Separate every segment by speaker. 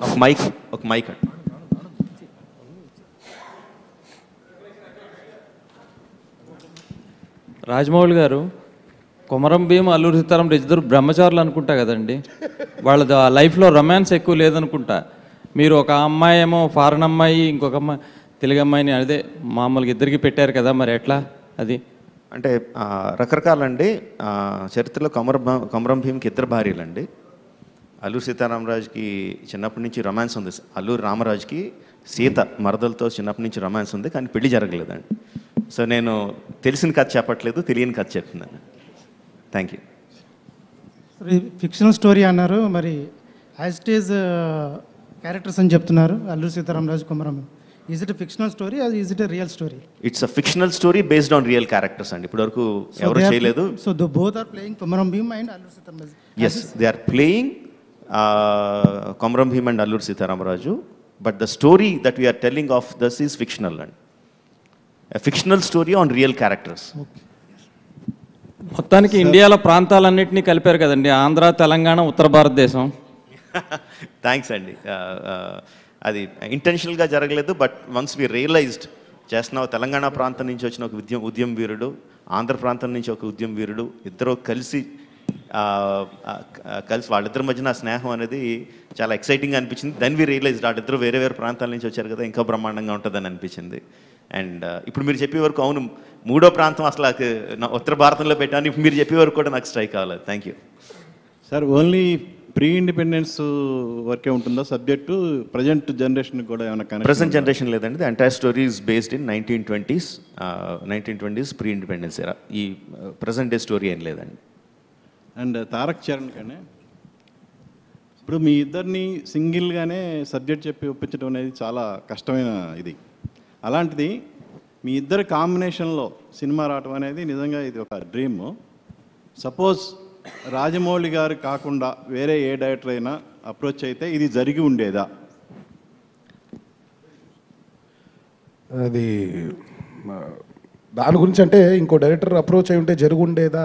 Speaker 1: ఒక మైక్ ఒక మైక్ అండి.
Speaker 2: రాజమౌళి గారు కొమరం భీం అల్లూరి సీతారాం ఇద్దరు బ్రహ్మచారులు అనుకుంటా కదండి. వాళ్ళ లైఫ్లో రొమాన్స్ ఎక్కువ లేదనుకుంటా. మీరు ఒక అమ్మాయి ఏమో ఫారెన్ అమ్మాయి ఇంకొక అమ్మాయి తెలుగు అమ్మాయిని అదే మామూలుగా ఇద్దరికి పెట్టారు కదా మరి ఎట్లా అది?
Speaker 1: అంటే రకరకాలండి చరిత్రలో కమర కమరం భీమ్కి ఇద్దరు భార్యలండి. అల్లూరు సీతారామరాజుకి చిన్నప్పటి నుంచి రొమాన్స్ ఉంది. అల్లూరు రామరాజుకి సీత మరదలతో చిన్నప్పటి నుంచి రొమాన్స్ ఉంది కానీ పెళ్ళి జరగలేదండి. సో నేను తెలిసిన కథ చెప్పట్లేదు తెలియని కథ చెప్తున్నాను. థ్యాంక్ యూ
Speaker 3: ఫిక్షనల్ స్టోరీ అన్నారు. మరి యాజ్ ఇట్ ఈజ్ క్యారెక్టర్స్ అని చెప్తున్నారు Alluri Sitaramaraju Komaram is it fictional story అది is it real story
Speaker 1: it's a fictional story based on real characters అండి. ఇప్పటివరకు ఎవరు చేయలేదు.
Speaker 3: So the both are playing Komaram Bheem and Alluri Sitaramaraju
Speaker 1: as they are playing Komaram Bheem and Alluri Sitaramaraju. But the story that we're telling of this is fictional and. Fictional story on real characters
Speaker 2: మొత్తానికి ఇండియాలో ప్రాంతాలన్నింటినీ కలిపారు కదండి. ఆంధ్ర తెలంగాణ ఉత్తర భారతదేశం.
Speaker 1: Thanks అండి. అది ఇంటెన్షనల్గా జరగలేదు but once we realised చేస్తున్నావు తెలంగాణ ప్రాంతం నుంచి వచ్చిన ఒక ఉద్యమ ఉద్యమ వీరుడు ఆంధ్ర ప్రాంతం నుంచి ఒక ఉద్యమ వీరుడు ఇద్దరు కలిసి కలిసి వాళ్ళిద్దరి మధ్యన స్నేహం అనేది చాలా ఎక్సైటింగ్గా అనిపించింది. దెన్ వి రియలైజ్ వాళ్ళిద్దరు వేరే వేరే ప్రాంతాల నుంచి వచ్చారు కదా ఇంకా బ్రహ్మాండంగా ఉంటుందని అనిపించింది. అండ్ ఇప్పుడు మీరు చెప్పే వరకు అవును మూడో ప్రాంతం అసలు ఉత్తర భారతంలో పెట్టాను ఇప్పుడు మీరు చెప్పే వరకు కూడా నాకు స్ట్రైక్ అవ్వాలి thank you
Speaker 4: sir only pre independence వర్కే ఉంటుందా? సబ్జెక్టు ప్రజెంట్ జనరేషన్ కూడా ఏమైనా
Speaker 1: ప్రజెంట్ జనరేషన్ లేదండి. The entire story is based in nineteen twenties nineteen twenties pre independence era ఈ ప్రజెంట్ డే స్టోరీ ఏం లేదండి.
Speaker 4: అండ్ తారక్ చరణ్ కానీ. ఇప్పుడు మీ ఇద్దరిని సింగిల్గానే సబ్జెక్ట్ చెప్పి ఒప్పించడం అనేది చాలా కష్టమైన ఇది. అలాంటిది మీ ఇద్దరు కాంబినేషన్లో సినిమా రావటం అనేది నిజంగా ఇది ఒక డ్రీమ్ సపోజ్ రాజమౌళి గారు కాకుండా వేరే ఏ డైరెక్టర్ అయినా అప్రోచ్ అయితే ఇది జరిగి ఉండేదా?
Speaker 5: అది దాని గురించి అంటే ఇంకో డైరెక్టర్ అప్రోచ్ అయి ఉంటే జరుగుండేదా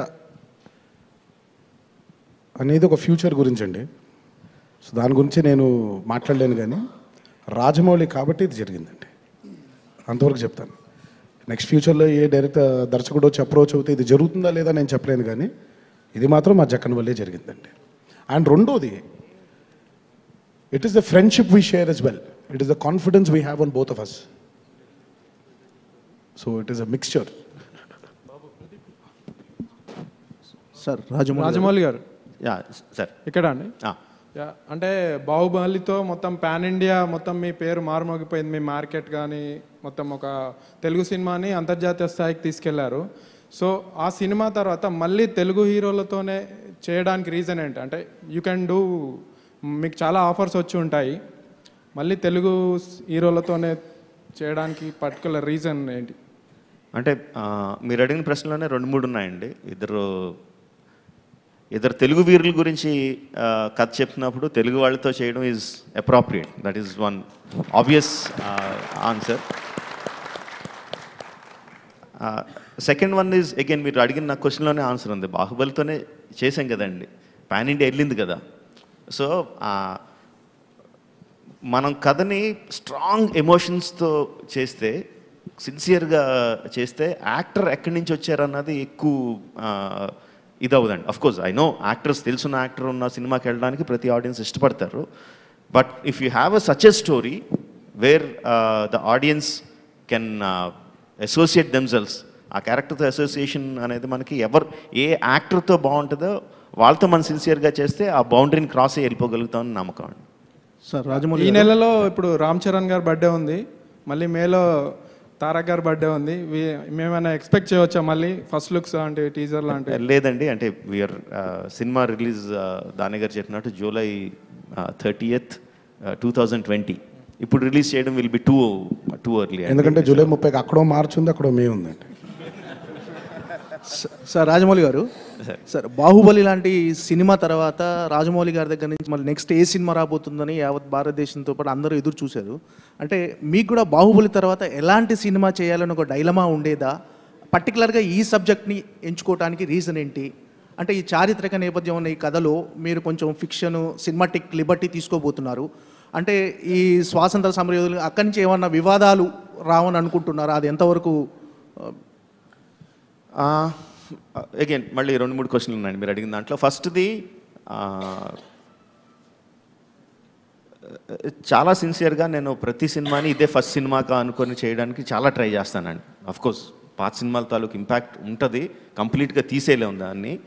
Speaker 5: అనేది ఒక ఫ్యూచర్ గురించి అండి సో దాని గురించి నేను మాట్లాడలేను కానీ రాజమౌళి కాబట్టి ఇది జరిగిందండి. అంతవరకు చెప్తాను. నెక్స్ట్ ఫ్యూచర్లో ఏ డైరెక్టర్ దర్శకుడు వచ్చి అప్రోచ్ అవుతే ఇది జరుగుతుందా లేదా నేను చెప్పలేను కానీ ఇది మాత్రం మా జక్కన్ వల్లే జరిగిందండి. అండ్ రెండోది it is the friendship we share as well it is the confidence we have on both of us so it is a
Speaker 6: mixture sir
Speaker 7: Rajamouli Rajamouli
Speaker 1: garu. Sir.
Speaker 7: ఇక్కడ అండి? అంటే బాహుబలితో మొత్తం పాన్ ఇండియా మొత్తం మీ పేరు మారుమోగిపోయింది మీ market కానీ మొత్తం ఒక తెలుగు సినిమాని అంతర్జాతీయ స్థాయికి తీసుకెళ్ళారు. సో ఆ సినిమా తర్వాత మళ్ళీ తెలుగు హీరోలతోనే చేయడానికి రీజన్ ఏంటి? అంటే యూ కెన్ డూ మీకు చాలా ఆఫర్స్ వచ్చి ఉంటాయి. మళ్ళీ తెలుగు హీరోలతోనే చేయడానికి పర్టికులర్ రీజన్ ఏంటి?
Speaker 1: అంటే మీరు అడిగిన ప్రశ్నలోనే రెండు మూడు ఉన్నాయండి. ఇద్దరు ఇద్దరు తెలుగు వీరుల గురించి కథ చెప్పినప్పుడు తెలుగు వాళ్ళతో చేయడం is appropriate that is one obvious answer second one is again మీరు అడిగిన నా క్వశ్చన్లోనే ఆన్సర్ ఉంది. బాహుబలితోనే చేసాం కదండి. పాన్ ఇండియా వెళ్ళింది కదా. సో మనం కథని స్ట్రాంగ్ ఎమోషన్స్తో చేస్తే సిన్సియర్గా చేస్తే యాక్టర్ ఎక్కడి నుంచి వచ్చారన్నది ఎక్కువ ఇది అవ్వదండి of course I know actors తెలుసున్న యాక్టర్ ఉన్న సినిమాకి వెళ్ళడానికి ప్రతి ఆడియన్స్ ఇష్టపడతారు. But if you have a such a story where the audience can associate themselves ఆ క్యారెక్టర్తో అసోసియేషన్ అనేది మనకి ఎవరు ఏ యాక్టర్తో బాగుంటుందో వాళ్ళతో మనం సిన్సియర్గా చేస్తే ఆ బౌండరీని క్రాస్ అయ్యి వెళ్ళిపోగలుగుతామని నమ్మకం అండి.
Speaker 6: సార్ రాజమౌళి
Speaker 7: ఈ నెలలో ఇప్పుడు రామ్ చరణ్ గారి బర్త్డే ఉంది. మళ్ళీ మేలో తారక్ గారి బర్త్డే ఉంది. వీ- మేమైనా ఎక్స్పెక్ట్ చేయవచ్చా మళ్ళీ? ఫస్ట్ లుక్స్ లాంటి టీజర్ లాంటి
Speaker 1: లేదండి. అంటే వీఆర్ సినిమా రిలీజ్ దాని గారు చెప్పినట్టు July thirtieth two thousand twenty ఇప్పుడు రిలీజ్ చేయడం will be too too early
Speaker 5: ఎందుకంటే జూలై ముప్పైకి అక్కడో మార్చి ఉంది అక్కడో మే ఉందండి.
Speaker 6: సార్ రాజమౌళి గారు. సార్ బాహుబలి లాంటి సినిమా తర్వాత రాజమౌళి గారి దగ్గర నుంచి మళ్ళీ నెక్స్ట్ ఏ సినిమా రాబోతుందని యావత్ భారతదేశంతో పాటు అందరూ ఎదురు చూశారు. అంటే మీకు కూడా బాహుబలి తర్వాత ఎలాంటి సినిమా చేయాలని ఒక డైలమా ఉండేదా? పర్టికులర్గా ఈ సబ్జెక్ట్ని ఎంచుకోవడానికి రీజన్ ఏంటి? అంటే ఈ చారిత్రక నేపథ్యం ఉన్న ఈ కథలో మీరు కొంచెం ఫిక్షన్ సినిమాటిక్ లిబర్టీ తీసుకోబోతున్నారు. అంటే ఈ స్వాతంత్ర సమరయోధులు అక్కడి నుంచి ఏమన్నా వివాదాలు రావని అనుకుంటున్నారా? అది ఎంతవరకు
Speaker 1: అగైన్ మళ్ళీ రెండు మూడు క్వశ్చన్లు ఉన్నాయండి. మీరు అడిగిన దాంట్లో. ఫస్ట్ది చాలా సిన్సియర్గా నేను ప్రతి సినిమాని ఇదే ఫస్ట్ సినిమాగా అనుకొని చేయడానికి చాలా ట్రై చేస్తానండి. కోర్స్ పాత సినిమాల తాలూకు ఇంపాక్ట్ ఉంటుంది. కంప్లీట్గా తీసేయలేము దాన్ని.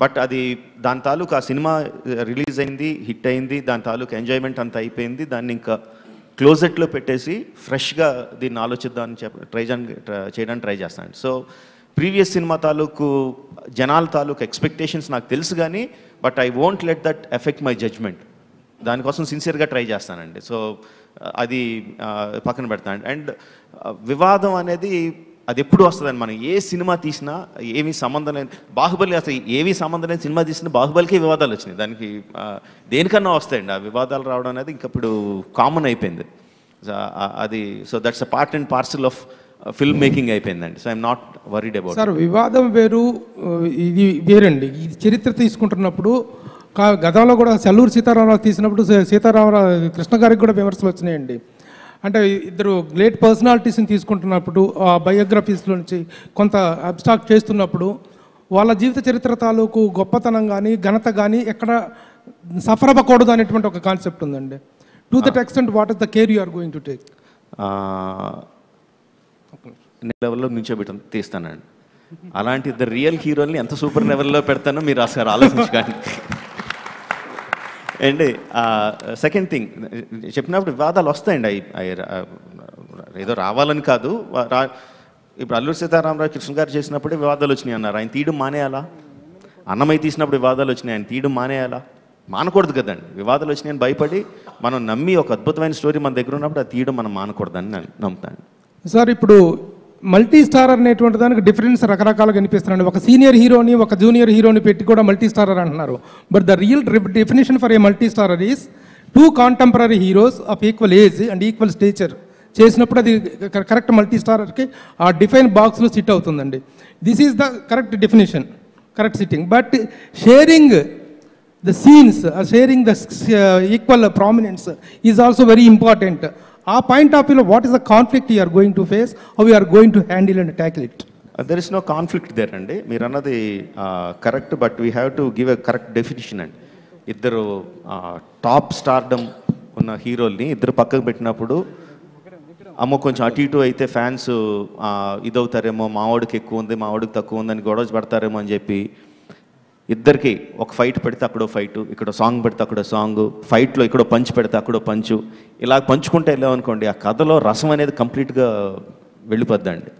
Speaker 1: బట్ అది దాని తాలూకు ఆ సినిమా రిలీజ్ అయింది హిట్ అయింది దాని తాలూకు ఎంజాయ్మెంట్ అంతా అయిపోయింది. దాన్ని ఇంకా క్లోజెట్లో పెట్టేసి ఫ్రెష్గా దీన్ని ఆలోచిద్దామని చెప్ప ట్రై చేయడానికి ట్రై చేస్తాను సో ప్రీవియస్ సినిమా తాలూకు జనాల తాలూకు ఎక్స్పెక్టేషన్స్ నాకు తెలుసు కానీ but I won't let that affect my judgement దానికోసం సిన్సియర్గా ట్రై చేస్తానండి. సో అది పక్కన పెడతాను. అండ్ వివాదం అనేది అది ఎప్పుడు వస్తుందండి మనం ఏ సినిమా తీసినా ఏమీ సంబంధం లేని బాహుబలి అసలు ఏమీ సంబంధం లేని సినిమా తీసినా బాహుబలికే వివాదాలు వచ్చినాయి. దానికి దేనికన్నా వస్తాయండి. ఆ వివాదాలు రావడం అనేది ఇంక ఇప్పుడు కామన్ అయిపోయింది అది so that's a part and parcel of film making అయిపోయిందండి. So I'm not worried about
Speaker 8: sir వివాదం వేరు ఇది వేరండి. ఈ చరిత్ర తీసుకుంటున్నప్పుడు కా- గతంలో కూడా సల్లూరు సీతారామరావు తీసినప్పుడు సీతారామరావు కృష్ణ గారికి కూడా విమర్శలు వచ్చినాయండి. అంటే ఇద్దరు గ్రేట్ పర్సనాలిటీస్ని తీసుకుంటున్నప్పుడు ఆ బయోగ్రఫీస్లో నుంచి కొంత అబ్స్ట్రాక్ట్ చేస్తున్నప్పుడు వాళ్ళ జీవిత చరిత్ర తాలూకు గొప్పతనం కానీ ఘనత కానీ ఎక్కడ సఫర్ అవ్వకూడదు అనేటువంటి ఒక కాన్సెప్ట్ ఉందండి. To that extent what is the care you are going to take?
Speaker 1: లెవెల్లో నుంచోబెట్టి తీస్తానండి. అలాంటి ఇద్దరు రియల్ హీరోల్ని ఎంత సూపర్ లెవెల్లో పెడతానో మీరు అసలు ఆలోచించకండి. అండి సెకండ్ థింగ్ చెప్పినప్పుడు వివాదాలు వస్తాయండి అవి ఏదో రావాలని కాదు రా ఇప్పుడు అల్లూరి సీతారామరావు కృష్ణ గారు చేసినప్పుడే వివాదాలు వచ్చినాయి అన్నారు. ఆయన తీయడం మానేయాలా? అన్నమయ్య తీసినప్పుడు వివాదాలు వచ్చినాయి ఆయన తీయడం మానేయాలా? మానకూడదు కదండి. వివాదాలు వచ్చినాయని భయపడి మనం నమ్మి ఒక అద్భుతమైన స్టోరీ మన దగ్గర ఉన్నప్పుడు అది తీయడం మనం మానకూడదని నేను నమ్ముతాను.
Speaker 8: సార్ ఇప్పుడు మల్టీ స్టార్ అనేటువంటి దానికి డిఫరెన్స్ రకరకాలుగా కనిపిస్తున్నాయి ఒక సీనియర్ హీరోని ఒక జూనియర్ హీరోని పెట్టి కూడా మల్టీ స్టారర్ అంటున్నారు. But the real definition for a multi starrer is two contemporary heroes of equal age and equal stature చేసినప్పుడు అది కరెక్ట్ మల్టీ స్టారర్కి ఆ డిఫైన్ బాక్స్లో సిట్ అవుతుందండి. This is the correct definition correct sitting but sharing the scenes sharing the equal prominence is also very important ఆ point of వ్యూలో what is the conflict you're going to face how you're going to handle and tackle it
Speaker 1: there is no conflict there అండి మీరు అన్నది correct but we have to give a correct definition అండి ఇద్దరు uh, top stardom ఉన్న హీరోల్ని ఇద్దరు పక్కకు పెట్టినప్పుడు అమ్మో కొంచెం అటు ఇటు అయితే ఫ్యాన్స్ uh, ఇదవుతారేమో మావాడికి ఎక్కువ ఉంది మావాడికి తక్కువ ఉందని గొడవ పడతారేమో అని చెప్పి ఇద్దరికి ఒక ఫైట్ పెడితే అక్కడో ఫైట్ ఇక్కడ సాంగ్ పెడితే అక్కడో సాంగ్ ఫైట్లో ఇక్కడో పంచ్ పెడితే అక్కడో పంచు. ఇలా పంచుకుంటే వెళ్ళామనుకోండి ఆ కథలో రసం అనేది కంప్లీట్గా వెళ్ళిపోద్దండి.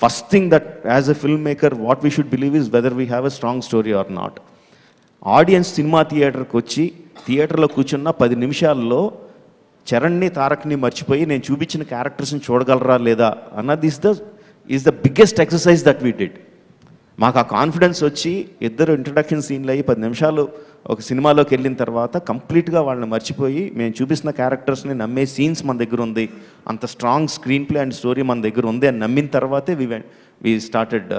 Speaker 1: First thing that as a film maker what we should believe is whether we have a strong story or not audience cinema థియేటర్కి వచ్చి థియేటర్లో కూర్చున్న పది నిమిషాల్లో చరణ్ని తారక్ని మర్చిపోయి నేను చూపించిన క్యారెక్టర్స్ని చూడగలరా లేదా అన్నది is the is the biggest exercise that we did మాకు ఆ కాన్ఫిడెన్స్ వచ్చి ఇద్దరు ఇంట్రడక్షన్ సీన్లు అయ్యి పది నిమిషాలు ఒక సినిమాలోకి వెళ్ళిన తర్వాత కంప్లీట్గా వాళ్ళని మర్చిపోయి మేము చూపిస్తున్న క్యారెక్టర్స్ని నమ్మే సీన్స్ మన దగ్గర ఉంది. అంత strong screen play and story మన దగ్గర ఉంది అని నమ్మిన తర్వాతే we we started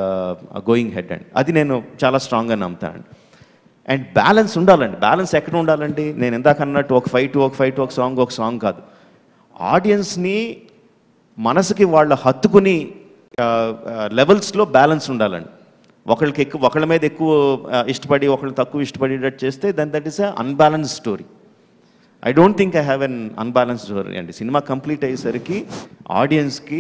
Speaker 1: going ahead and అది నేను చాలా స్ట్రాంగ్గా నమ్ముతాను అండ్ బ్యాలెన్స్ ఉండాలండి. బ్యాలెన్స్ ఎక్కడ ఉండాలండి? నేను ఇందాక అన్నట్టు ఒక ఫైట్ ఒక ఫైట్ ఒక సాంగ్ ఒక సాంగ్ కాదు. ఆడియన్స్ని మనసుకి వాళ్ళ హత్తుకుని uh, uh, లెవెల్స్లో బ్యాలెన్స్ ఉండాలండి. ఒకళ్ళకి ఎక్కువ ఒకళ్ళ మీద ఎక్కువ ఇష్టపడి ఒకళ్ళు తక్కువ ఇష్టపడేటట్టు చేస్తే then that is a unbalance story. I don't think I have an unbalance story అండి. సినిమా కంప్లీట్ అయ్యేసరికి ఆడియన్స్కి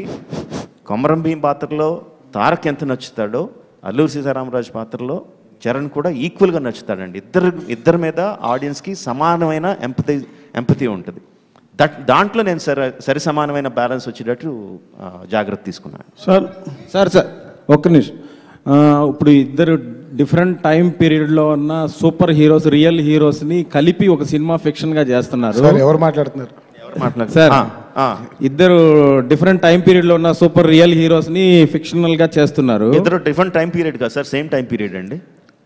Speaker 1: కొమరం భీం పాత్రలో తారక్ ఎంత నచ్చుతాడో అల్లూరి సీతారామరాజు పాత్రలో చరణ్ కూడా ఈక్వల్గా నచ్చుతాడండి. ఇద్దరు ఇద్దరి మీద ఆడియన్స్కి సమానమైన ఎంపతి ఎంపతి ఉంటుంది. దట్ దాంట్లో నేను సరి సరి సమానమైన బ్యాలెన్స్ వచ్చేటట్టు జాగ్రత్త తీసుకున్నాను.
Speaker 9: సార్ సార్ సార్ ఒక్క నిమిషం. ఇప్పుడు ఇద్దరు డిఫరెంట్ టైం పీరియడ్లో ఉన్న సూపర్ హీరోస్ రియల్ హీరోస్ని కలిపి ఒక సినిమా ఫిక్షన్గా చేస్తున్నారు.
Speaker 5: సార్ ఎవరు మాట్లాడుతున్నారు?
Speaker 9: సార్. ఇద్దరు డిఫరెంట్ టైం పీరియడ్లో ఉన్న సూపర్ రియల్ హీరోస్ని ఫిక్షనల్గా చేస్తున్నారు.
Speaker 1: ఇద్దరు డిఫరెంట్ టైం పీరియడ్ కదా సార్? సేమ్ టైం పీరియడ్ అండి?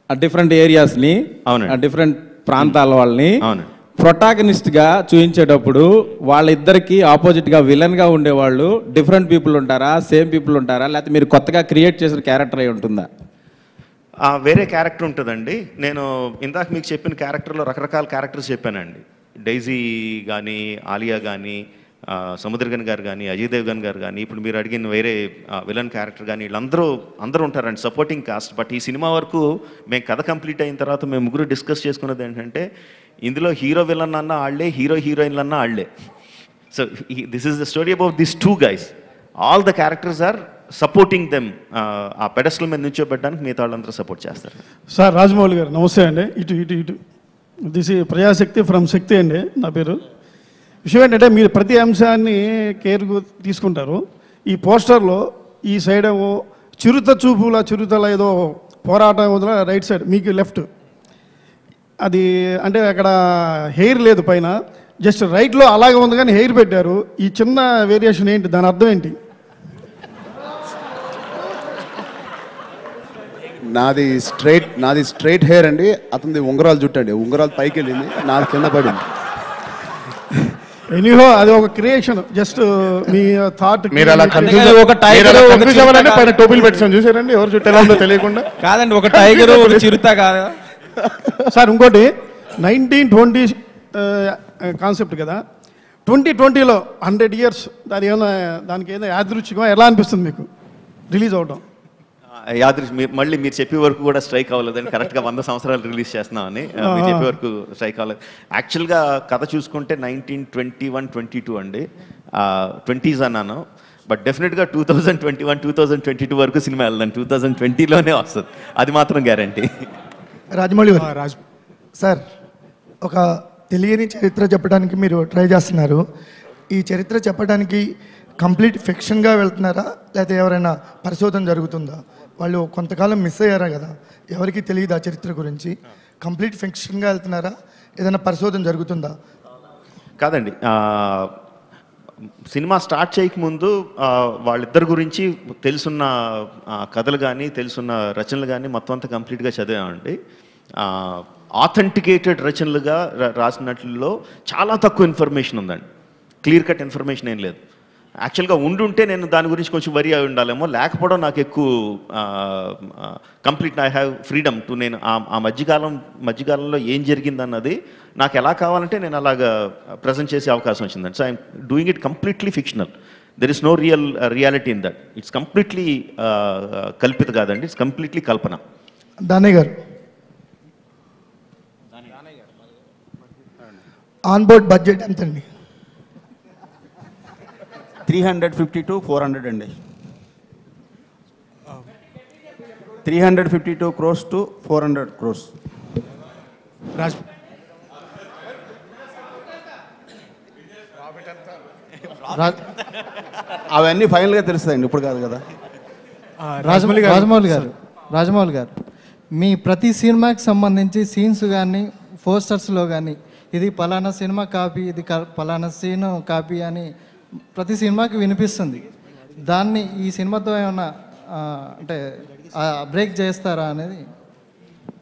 Speaker 9: ఆ డిఫరెంట్ ఏరియాస్ని
Speaker 1: అవునండి.
Speaker 9: ఆ డిఫరెంట్ ప్రాంతాల వాళ్ళని
Speaker 1: అవును
Speaker 9: ప్రొటాగనిస్ట్గా చూపించేటప్పుడు వాళ్ళిద్దరికీ ఆపోజిట్గా విలన్గా ఉండేవాళ్ళు డిఫరెంట్ పీపుల్ ఉంటారా సేమ్ పీపుల్ ఉంటారా లేకపోతే మీరు కొత్తగా క్రియేట్ చేసిన క్యారెక్టర్ అయి ఉంటుందా?
Speaker 1: వేరే క్యారెక్టర్ ఉంటుందండి. నేను ఇందాక మీకు చెప్పిన క్యారెక్టర్లో రకరకాల క్యారెక్టర్స్ చెప్పానండి. డైజీ కానీ ఆలియా కానీ సముద్రగన్ గారు కానీ అజయ్ దేవ్గన్ గారు కానీ ఇప్పుడు మీరు అడిగిన వేరే విలన్ క్యారెక్టర్ కానీ వీళ్ళందరూ అందరూ ఉంటారండి సపోర్టింగ్ కాస్ట్ బట్ ఈ సినిమా వరకు మేము కథ కంప్లీట్ అయిన తర్వాత మేము ముగ్గురు డిస్కస్ చేసుకున్నది ఏంటంటే ఇందులో హీరో విలన్ అన్న ఆళ్ళే హీరో హీరోయిన్లు అన్న ఆళ్ళే so this is the story about this two guys all the characters are supporting them ఆ పెడస్టల్ మీద నుంచోబెట్టడానికి మిగతా వాళ్ళందరూ సపోర్ట్ చేస్తారు.
Speaker 10: సార్ రాజమౌళి గారు నమస్తే అండి. ఇటు ఇటు ఇటు. దిస్ ఈ ప్రజాశక్తి ఫ్రమ్ శక్తి అండి నా పేరు. విషయం ఏంటంటే మీరు ప్రతి అంశాన్ని కేర్ తీసుకుంటారు. ఈ పోస్టర్లో ఈ సైడ్ ఏమో చిరుత చూపుల చిరుతల ఏదో పోరాటం వదిల రైట్ సైడ్ మీకు లెఫ్ట్ అది అంటే అక్కడ హెయిర్ లేదు పైన. జస్ట్ రైట్లో అలాగే ఉంది కానీ హెయిర్ పెట్టారు. ఈ చిన్న వేరియేషన్ ఏంటి? దాని అర్థం ఏంటి?
Speaker 11: నాది స్ట్రైట్ నాది స్ట్రైట్ హెయిర్ అండి. అతనిది ఉంగరాలు జుట్టు అండి. ఉంగరాలు పైకి వెళ్ళింది నాది కింద పడింది.
Speaker 10: ఎనీహో అది ఒక క్రియేషన్ జస్ట్ మీ థాట్
Speaker 5: మీరు అలా కన్ఫ్యూజ్
Speaker 2: ఒక ఒక
Speaker 5: కన్ఫ్యూజ్
Speaker 2: చిరుత
Speaker 5: అవ్వాలని పైన. టోపీలు పెట్టాం చూసారండి? ఎవరు చుట్టూ ఎలా ఉందో తెలియకుండా.
Speaker 2: కాదండి ఒక టైగర్ ఒక చిరుత కాదా.
Speaker 10: సార్ ఇంకోటి. నైన్టీన్ ట్వంటీ కాన్సెప్ట్ కదా. ట్వంటీ ట్వంటీలో హండ్రెడ్ ఇయర్స్ దాని ఏమైనా దానికి ఏదైనా యాదృచ్ఛికం ఎలా అనిపిస్తుంది మీకు? రిలీజ్ అవడం
Speaker 1: యాదృశ్ మీరు మళ్ళీ మీరు చెప్పే వరకు కూడా స్ట్రైక్ అవ్వలేదని కరెక్ట్గా వంద సంవత్సరాలు రిలీజ్ చేస్తున్నామని మీరు చెప్పే వరకు స్ట్రైక్ అవ్వలేదు. యాక్చువల్గా కథ చూసుకుంటే nineteen twenty one twenty two అండి ట్వంటీస్ అన్నాను. బట్ డెఫినెట్గా two thousand twenty one two thousand twenty two వరకు సినిమా వెళ్దాం టూ థౌజండ్ ట్వంటీలోనే వస్తుంది. అది మాత్రం గ్యారంటీ
Speaker 12: రాజమౌళి రాజ్ సార్ ఒక తెలియని చరిత్ర చెప్పడానికి మీరు ట్రై చేస్తున్నారు. ఈ చరిత్ర చెప్పడానికి కంప్లీట్ ఫిక్షన్గా వెళ్తున్నారా? లేకపోతే ఎవరైనా పరిశోధన జరుగుతుందా? వాళ్ళు కొంతకాలం మిస్ అయ్యారా కదా? ఎవరికి తెలియదు ఆ చరిత్ర గురించి? కంప్లీట్ ఫిక్షన్గా వెళ్తున్నారా? ఏదైనా పరిశోధన జరుగుతుందా?
Speaker 1: కాదండి సినిమా స్టార్ట్ చేయకముందు వాళ్ళిద్దరి గురించి తెలుసున్న కథలు కానీ తెలుసున్న రచనలు కానీ మొత్తం అంతా కంప్లీట్గా చదివామండి. ఆథెంటికేటెడ్ రచనలుగా రాసినట్లలో చాలా తక్కువ ఇన్ఫర్మేషన్ ఉందండి. క్లియర్ కట్ ఇన్ఫర్మేషన్ ఏం లేదు. యాక్చువల్గా ఉండుంటే నేను దాని గురించి కొంచెం వరి అయి ఉండాలేమో. లేకపోవడం నాకు ఎక్కువ complete I have freedom to నేను ఆ- మధ్యకాలం మధ్యకాలంలో ఏం జరిగింది అన్నది నాకు ఎలా కావాలంటే నేను అలాగా ప్రజెంట్ చేసే అవకాశం వచ్చిందండి. So I'm doing it completely fictional there is no real reality in that it's completely కల్పిత కాదండి. ఇట్స్ కంప్లీట్లీ కల్పన.
Speaker 12: దానే గారు. ఆన్ బోర్డ్ బడ్జెట్ ఎంతండి?
Speaker 13: Three hundred fifty to four hundred అండి. Three hundred fifty to crores to four hundred crores.
Speaker 12: Raj
Speaker 13: అవన్నీ ఫైనల్గా తెలుస్తాయండి ఇప్పుడు కాదు కదా.
Speaker 14: రాజమౌళి గారు. రాజమౌళి గారు రాజమౌళి గారు మీ ప్రతి సినిమాకి సంబంధించి సీన్స్ కానీ పోస్టర్స్లో కానీ ఇది పలానా సినిమా కాపీ ఇది పలానా సీన్ కాపీ అని ప్రతి సినిమాకి వినిపిస్తుంది. దాన్ని ఈ సినిమాతో ఏమన్నా ఆ, అంటే బ్రేక్ చేస్తారా అనేది?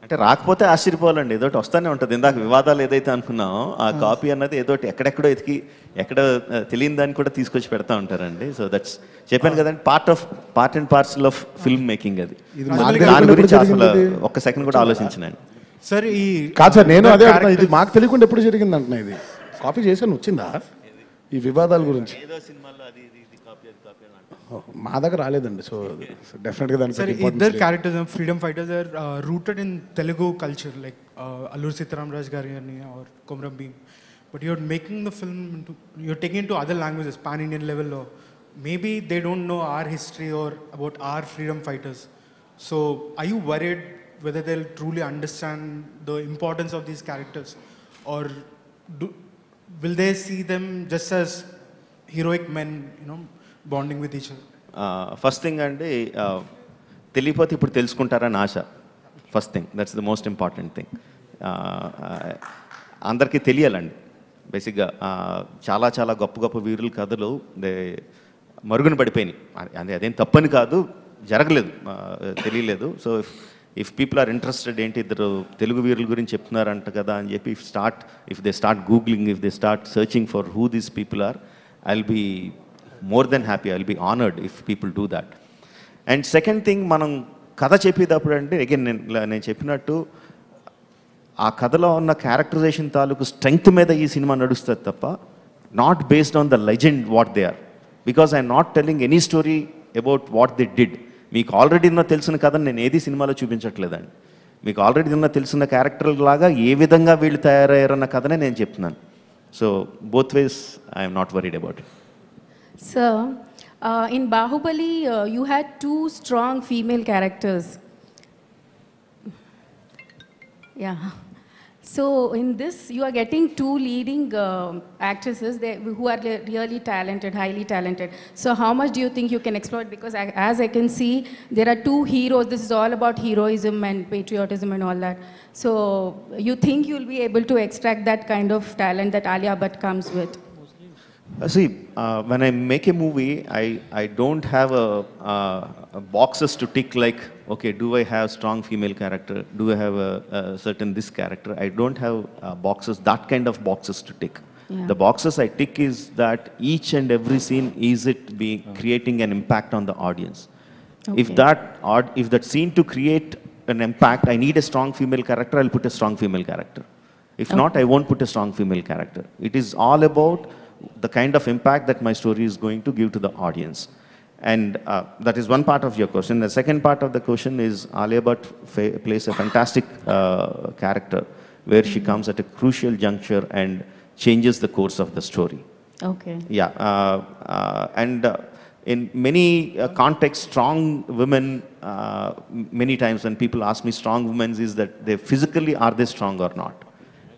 Speaker 1: అంటే రాకపోతే ఆశ్చర్యపోవాలండి. ఏదోటి వస్తానే ఉంటుంది. ఇందాక వివాదాలు ఏదైతే అనుకున్నామో ఆ కాపీ అన్నది ఏదోటి ఎక్కడెక్కడో ఎతికి ఎక్కడ తెలియని దాన్ని కూడా తీసుకొచ్చి పెడతా ఉంటారండి. సో దట్స్ చెప్పాను కదండి part of part and parcel of film making అది.
Speaker 5: ఇది
Speaker 1: దాని గురించి అసలు? ఒక్క సెకండ్ కూడా ఆలోచించినాను
Speaker 15: సార్ ఈ
Speaker 5: కాదు సార్ నేను అదే ఇది మాకు తెలియకుండా ఎప్పుడు జరిగింది అంటున్నా ఇది. కాపీ చేశాను వచ్చిందా? ఈ వివాదాల గురించి ఓ, మా దగ్గర రాలేదండి సో డెఫినెట్గా దానికి
Speaker 15: సార్
Speaker 5: పెద్ద importance
Speaker 15: ఇద్దరు
Speaker 5: లేదు.
Speaker 15: Characters freedom fighters are rooted in Telugu culture like Alluri Sitaram Raj గారి అని or Komaram Bheem but you're making the film you're taking to other languages pan Indian లెవెల్లో maybe they don't know our history or about our freedom fighters so I you worried whether they'll truly understand the importance of these characters? Or do, will they see them just as heroic men you know bonding with each other?
Speaker 1: Uh, first thing అండి uh, తెలియపోతే ఇప్పుడు తెలుసుకుంటారని ఆశ. First thing that's the most important thing అందరికీ తెలియాలండి. బేసిక్గా uh, చాలా చాలా గొప్ప గొప్ప వీరుల కథలు దే మరుగున పడిపోయినాయి. అదే అదేం తప్పని కాదు జరగలేదు తెలియలేదు. So if people are interested ఏంటి ఇద్దరు తెలుగు వీరుల గురించి చెప్తున్నారంట కదా అని చెప్పి if start if they start googling if they start searching for who these people are I will be more than happy I will be honoured if people do that and second thing మనం కథ చెప్పేటప్పుడు అంటే again నేను నేను చెప్పినట్టు ఆ కథలో ఉన్న క్యారెక్టరైజేషన్ తాలూకు స్ట్రెంగ్త్ మీద ఈ సినిమా నడుస్తుంది తప్ప not based on the legend what they are because I not telling any story about what they did మీకు ఆల్రెడీ ఉన్న తెలిసిన కథను నేను ఏది సినిమాలో చూపించట్లేదండి. మీకు ఆల్రెడీ ఉన్న తెలిసిన క్యారెక్టర్ లాగా ఏ విధంగా వీళ్ళు తయారయ్యారన్న కథనే నేను చెప్తున్నాను. So both ways I'm not worried
Speaker 16: about it in Baahubali you had two strong female characters yeah So in this, you are getting two leading uh, actresses they, who are really talented, highly talented. So how much do you think you can exploit? Because I, as I can see, there are two heroes. This is all about heroism and patriotism and all that. So you think you'll be able to extract that kind of talent that Alia Bhatt comes with?
Speaker 1: Uh, See, uh, when I make a movie, I, I don't have a, uh, a boxes to tick like, okay, do I have strong female character? Do I have a, a certain this character? I don't have uh, boxes, that kind of boxes to tick.
Speaker 16: Yeah.
Speaker 1: The boxes I tick is that each and every scene is it be creating an impact on the audience. If that odd, if that scene to create an impact, I need a strong female character, I'll put a strong female character. If not, I won't put a strong female character. It is all about the kind of impact that my story is going to give to the audience. And uh, that is one part of your question. The second part of the question is Alia Bhatt fa- plays a fantastic uh, character where she comes at a crucial juncture and changes the course of the story.
Speaker 16: Okay.
Speaker 1: Yeah, uh, uh, and uh, in many uh, contexts, strong women, uh, many times when people ask me strong women, is that they physically are they strong or not?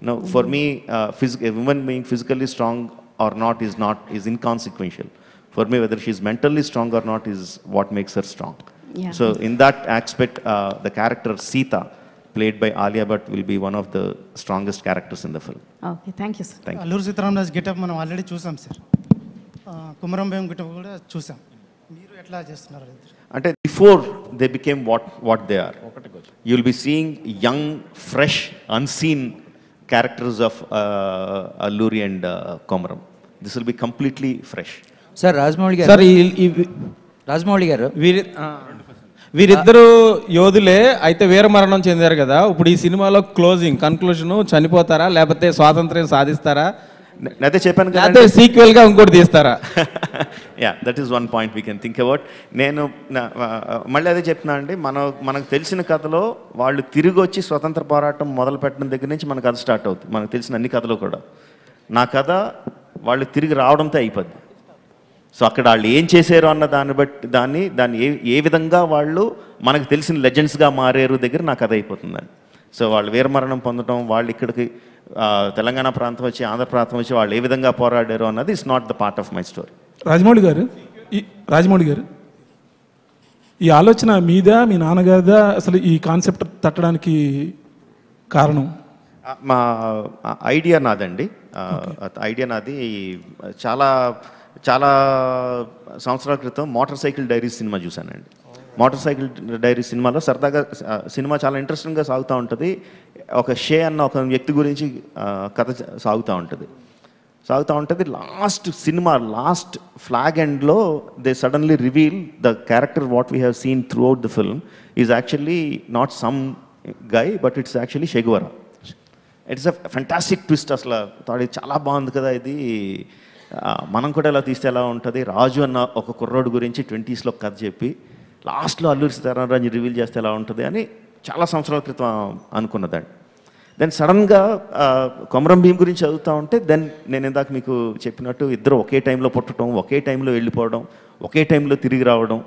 Speaker 1: No, for me, uh, woman being physically strong or not is not is inconsequential. For me, whether she's mentally strong or not is what makes her strong.
Speaker 16: Yeah.
Speaker 1: So in that aspect, uh, the character Sita, played by Alia Bhatt, will be one of the strongest characters in the film.
Speaker 16: Okay, thank you, sir.
Speaker 1: Thank you.
Speaker 3: Alluri Sitaramaraju getup మనం already చూసాం sir ఆ, Komaram Bheem getup కూడా చూసాం మీరు ఎట్లా చేస్తున్నారు
Speaker 1: అంటే before they became what what they are you will be seeing young fresh unseen Characters of Alluri and Komaram this will be
Speaker 17: completely fresh sir
Speaker 9: Rajamouli garu? Sir
Speaker 17: Rajamouli గారు?
Speaker 9: వీరి వీరిద్దరు యోధులే అయితే వీర మరణం చెందారు కదా. ఇప్పుడు ఈ సినిమాలో క్లోజింగ్ కన్క్లూజన్ చనిపోతారా? లేకపోతే స్వాతంత్ర్యం సాధిస్తారా?
Speaker 1: అదే చెప్పాను
Speaker 9: లేకపోతే సీక్వెల్గా ఇంకోటి తీస్తారా?
Speaker 1: Yeah that is one point we can think about నేను మళ్ళీ అదే చెప్తున్నా అండి మన మనకు తెలిసిన కథలో వాళ్ళు తిరిగి వచ్చి స్వతంత్ర పోరాటం మొదలు పెట్టడం దగ్గర నుంచి మన కథ స్టార్ట్ అవుతుంది. మనకు తెలిసిన అన్ని కథలు కూడా. నా కథ వాళ్ళు తిరిగి రావడంతో అయిపోద్ది. సో అక్కడ వాళ్ళు ఏం చేశారు అన్న దాన్ని బట్టి దాన్ని దాన్ని ఏ ఏ విధంగా వాళ్ళు మనకు తెలిసిన లెజెండ్స్గా మారారు దగ్గర నా కథ అయిపోతుందండి. సో వాళ్ళు వీరమరణం పొందడం వాళ్ళు ఇక్కడికి తెలంగాణ ప్రాంతం వచ్చి ఆంధ్ర ప్రాంతం వచ్చి వాళ్ళు ఏ విధంగా పోరాడారు అన్నది is not the part of my story
Speaker 18: Rajamouli garu ఈ రాజమౌళి గారు ఈ ఆలోచన మీద మీ నాన్నగారిదా? అసలు ఈ కాన్సెప్ట్ తట్టడానికి కారణం?
Speaker 1: మా ఐడియా నాదండి. ఐడియా నాది చాలా చాలా సంవత్సరాల క్రితం మోటార్ సైకిల్ డైరీస్ సినిమా చూశానండి. మోటార్ సైకిల్ డైరీ సినిమాలో సరదాగా సినిమా చాలా ఇంట్రెస్టింగ్గా సాగుతూ ఉంటుంది. ఒక షే అన్న ఒక వ్యక్తి గురించి కథ సాగుతూ ఉంటుంది. సాగుతూ ఉంటుంది. లాస్ట్ సినిమా లాస్ట్ ఫ్లాగ్ ఎండ్లో they suddenly reveal the character what we have seen throughout the film is actually not some guy but it's actually Che Guevara it's a fantastic twist అసలు. థాట్ చాలా బాగుంది కదా ఇది. మనం కూడా ఎలా తీస్తే ఎలా ఉంటుంది? రాజు అన్న ఒక కుర్రోడు గురించి ట్వంటీస్లో కథ చెప్పి లాస్ట్లో అల్లూరి సీతారామరాజు రివీల్ చేస్తే ఎలా ఉంటుంది అని చాలా సంవత్సరాల క్రితం అనుకున్నదండి దెన్ సడన్గా కొమరం భీం గురించి చదువుతూ ఉంటే దెన్ నేను ఇందాక మీకు చెప్పినట్టు ఇద్దరు ఒకే టైంలో పుట్టడం ఒకే టైంలో వెళ్ళిపోవడం ఒకే టైంలో తిరిగి రావడం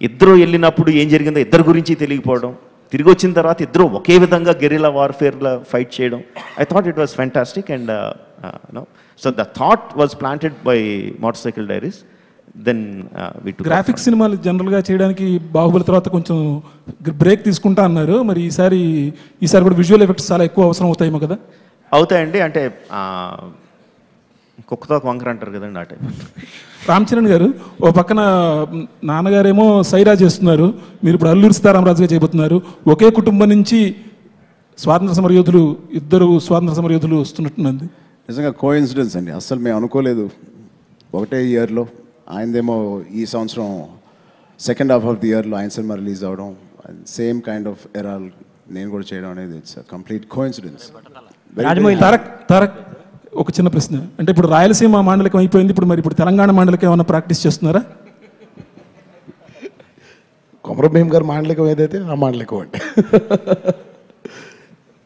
Speaker 1: ఇద్దరు వెళ్ళినప్పుడు ఏం జరిగిందో ఇద్దరు గురించి తెలియకపోవడం తిరిగి వచ్చిన తర్వాత ఇద్దరు ఒకే విధంగా గెరిలా వార్ఫేర్లో ఫైట్ చేయడం. I thought it was fantastic and no so the thought was planted by Motorcycle Diaries then we
Speaker 18: graphics సినిమాలు జనరల్గా చేయడానికి బాహుబలి తర్వాత కొంచెం బ్రేక్ తీసుకుంటా అన్నారు. మరి ఈసారి ఈసారి కూడా విజువల్ ఎఫెక్ట్స్ చాలా ఎక్కువ అవసరం అవుతాయేమో కదా?
Speaker 1: అవుతాయండి. అంటే కుక్కతో వంకర అంటారు కదండి ఆ టైప్.
Speaker 18: రామ్ చరణ్ గారు ఓ పక్కన నాన్నగారేమో సైరా చేస్తున్నారు. మీరు ఇప్పుడు అల్లూరి సీతారామరాజుగా చేయబోతున్నారు. ఒకే కుటుంబం నుంచి స్వాతంత్ర సమరయోధులు ఇద్దరు స్వాతంత్ర సమరయోధులు వస్తున్నట్టున్నది.
Speaker 11: నిజంగా కో ఇన్సిడెన్స్ అండి. అస్సలు మేము అనుకోలేదు. ఒకటే ఇయర్లో ఆయనదేమో ఈ సంవత్సరం సెకండ్ హాఫ్ ఆఫ్ ది ఇయర్లో ఆయన సినిమా రిలీజ్ అవడం సేమ్ కైండ్ ఆఫ్ ఎరా నేను కూడా చేయడం అనేది it's complete coincidence
Speaker 18: Tarak Tarak ఒక చిన్న ప్రశ్న. అంటే ఇప్పుడు రాయలసీమ మాండలికం అయిపోయింది ఇప్పుడు మరి ఇప్పుడు తెలంగాణ మాండలికం ఏమైనా ప్రాక్టీస్ చేస్తున్నారా?
Speaker 5: కొమరం భీమ్ గారు మాండలికం ఏదైతే ఆ మాండలికం అంటే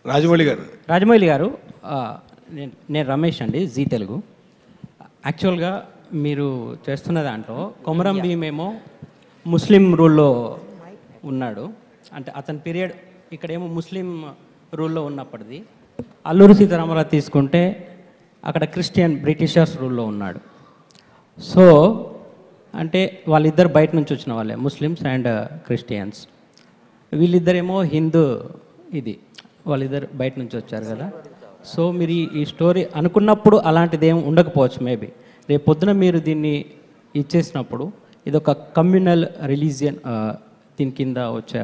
Speaker 19: రాజమౌళి గారు.
Speaker 20: రాజమౌళి గారు నేను రమేష్ అండి జీ తెలుగు. యాక్చువల్గా మీరు చేస్తున్న దాంట్లో కొమరం భీమ్ ఏమో ముస్లిం రూల్లో ఉన్నాడు. అంటే అతని పీరియడ్ ఇక్కడేమో ముస్లిం రూల్లో ఉన్నప్పటిది. అల్లూరి సీతారామరావు తీసుకుంటే అక్కడ క్రిస్టియన్ బ్రిటిషర్స్ రూల్లో ఉన్నాడు. సో అంటే వాళ్ళిద్దరు బయట నుంచి వచ్చిన వాళ్ళే ముస్లిమ్స్ అండ్ క్రిస్టియన్స్. వీళ్ళిద్దరేమో హిందూ ఇది. వాళ్ళిద్దరు బయట నుంచి వచ్చారు కదా. సో మీరు ఈ- స్టోరీ అనుకున్నప్పుడు అలాంటిది ఏం ఉండకపోవచ్చు మేబీ. రేపు పొద్దున మీరు దీన్ని ఇచ్చేసినప్పుడు ఇది ఒక కమ్యూనల్ రిలీజియన్ దీని కింద వచ్చే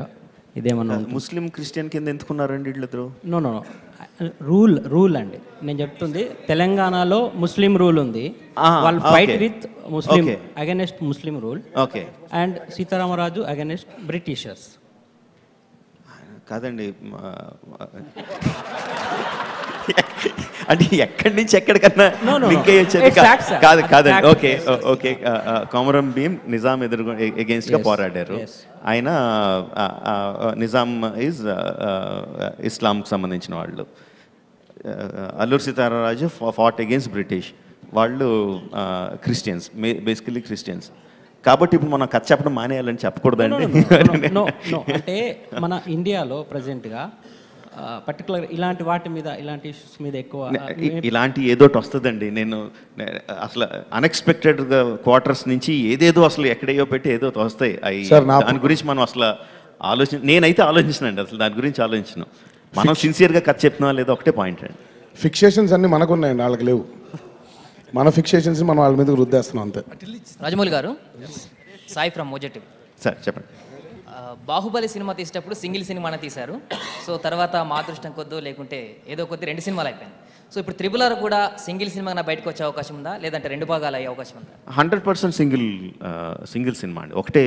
Speaker 20: ఇదేమన్నా?
Speaker 1: ముస్లిం క్రిస్టియన్ కింద ఎందుకున్నారండి వీళ్ళిద్దరు
Speaker 20: నో నో రూల్ రూల్ అండి నేను చెప్తుంది తెలంగాణలో ముస్లిం రూల్ ఉంది వాళ్ళు fight. With
Speaker 1: Muslim.
Speaker 20: Against Muslim rule
Speaker 1: Okay.
Speaker 20: And Sitaramaraju against Britishers
Speaker 1: కాదండి అంటే ఎక్కడి నుంచి ఎక్కడికన్నా. లింక్ అయ్యి వచ్చేది
Speaker 20: It's
Speaker 1: కా-
Speaker 20: fact, sir.
Speaker 1: కాదు కాదండి. ఓకే ఓకే కొమరం భీమ్ నిజాం ఎదురు
Speaker 20: ఎగెన్స్ట్గా
Speaker 1: పోరాడారు. ఆయన నిజాం ఈజ్ ఇస్లాంకి సంబంధించిన వాళ్ళు Alluri Sitarama Raju fought against British వాళ్ళు క్రిస్టియన్స్ బేసికలీ క్రిస్టియన్స్ కాబట్టి ఇప్పుడు మనం కథ చెప్పడం మానేయాలని చెప్పకూడదండి
Speaker 20: అంటే మన ఇండియాలో ప్రజెంట్గా పర్టికులర్ ఇలాంటి వాటి మీద ఇలాంటి ఇష్యూస్ మీద ఎక్కువ
Speaker 1: ఇలాంటి ఏదోటి వస్తుందండి. నేను అసలు అన్ఎక్స్పెక్టెడ్ క్వార్టర్స్ నుంచి ఏదేదో అసలు ఎక్కడేయో పెట్టి ఏదో వస్తాయి.
Speaker 5: నా-
Speaker 1: దాని గురించి మనం అసలు ఆలోచన నేనైతే ఆలోచించనండి. అసలు దాని గురించి ఆలోచించను మనం సిన్సియర్గా కథ చెప్తున్నాం లేదో ఒకటే పాయింట్ అండి.
Speaker 5: ఫిక్సేషన్స్ అన్ని మనకున్నాయండి వాళ్ళకి లేవు. మన ఫిక్సేషన్స్ మనం వాళ్ళ మీద రుద్దేస్తున్నాం అంతే.
Speaker 21: రాజమౌళి గారు సాయి ఫ్రమ్ మోజెటివ్
Speaker 1: సార్ చెప్పండి.
Speaker 21: బాహుబలి సినిమా తీసేటప్పుడు సింగిల్ సినిమానే తీశారు. సో తర్వాత మా అదృష్టం లేకుంటే ఏదో కొద్ది రెండు సినిమాలు అయిపోయింది సో ఇప్పుడు త్రిబుల్ ఆర్ కూడా సింగిల్ సినిమా బయటకు వచ్చే అవకాశం ఉందా? లేదంటే రెండు భాగాలు అయ్యే అవకాశం ఉందా?
Speaker 1: Hundred percent single single cinema అండి. ఒకటే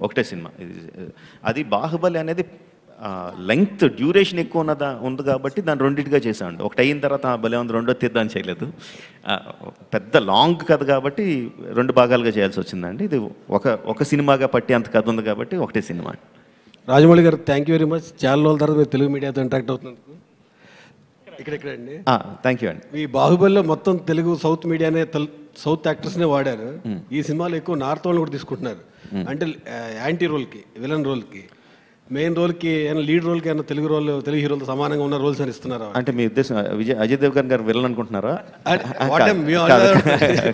Speaker 1: ఒకటే సినిమా. అది బాహుబలి అనేది లెంగ్త్ డ్యూరేషన్ ఎక్కువ ఉన్నదా ఉంది కాబట్టి దాన్ని రెండింటిగా చేసామండి ఒకటి అయిన తర్వాత "ఆ, భలే ఉంది రెండో తీద్దాం చేయలేదు. పెద్ద లాంగ్ కథ కాబట్టి రెండు భాగాలుగా చేయాల్సి వచ్చిందండి. ఇది ఒక ఒక సినిమాగా పట్టి అంత కథ ఉంది కాబట్టి ఒకటే సినిమా.
Speaker 19: రాజమౌళి గారు థ్యాంక్ యూ వెరీ మచ్ చాలా రోజుల తర్వాత మీరు తెలుగు మీడియాతో ఇంటరాక్ట్ అవుతున్నందుకు. ఇక్కడెక్కడ అండి.
Speaker 1: థ్యాంక్ యూ అండి.
Speaker 19: ఈ బాహుబలిలో మొత్తం తెలుగు సౌత్ మీడియానే సౌత్ యాక్టర్స్నే వాడారు. ఈ సినిమాలో ఎక్కువ నార్త్ వాళ్ళు కూడా తీసుకుంటున్నారు. అంటే యాంటీ రోల్కి విలన్ రోల్కి. మెయిన్ రోల్కి ఏమైనా లీడ్ రోల్కి ఏమైనా తెలుగు రోల్ తెలుగు హీరోలతో సమానంగా ఉన్న రోల్స్ అని ఇస్తున్నారు
Speaker 1: అంటే మీ ఉద్దేశం విజయ్ అజయ్ దేవ్గన్ గారు
Speaker 19: are-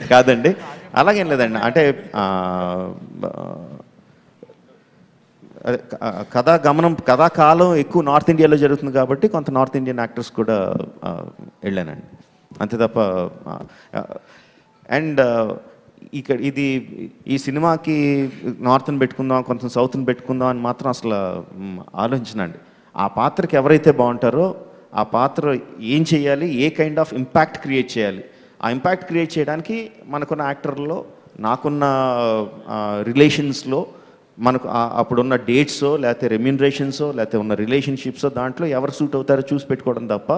Speaker 1: కాదండి. అలాగేం లేదండి. అంటే కథా గమనం కథా కాలం ఎక్కువ నార్త్ ఇండియాలో జరుగుతుంది కాబట్టి కొంత నార్త్ ఇండియన్ యాక్టర్స్ కూడా వెళ్ళానండి. అంతే తప్ప అండ్ ఇక్కడ ఇది ఈ సినిమాకి నార్త్ని పెట్టుకుందాం కొంచెం సౌత్ని పెట్టుకుందాం అని మాత్రం అసలు ఆలోచించనండి. ఆ పాత్రకి ఎవరైతే బాగుంటారో ఆ పాత్ర ఏం చేయాలి ఏ కైండ్ ఆఫ్ ఇంపాక్ట్ క్రియేట్ చేయాలి? ఆ ఇంపాక్ట్ క్రియేట్ చేయడానికి మనకున్న యాక్టర్లో నాకున్న రిలేషన్స్లో మనకు అప్పుడున్న డేట్సో లేకపోతే రెమ్యూనరేషన్సో లేకపోతే ఉన్న రిలేషన్షిప్సో దాంట్లో ఎవరు సూట్ అవుతారో చూసి పెట్టుకోవడం తప్ప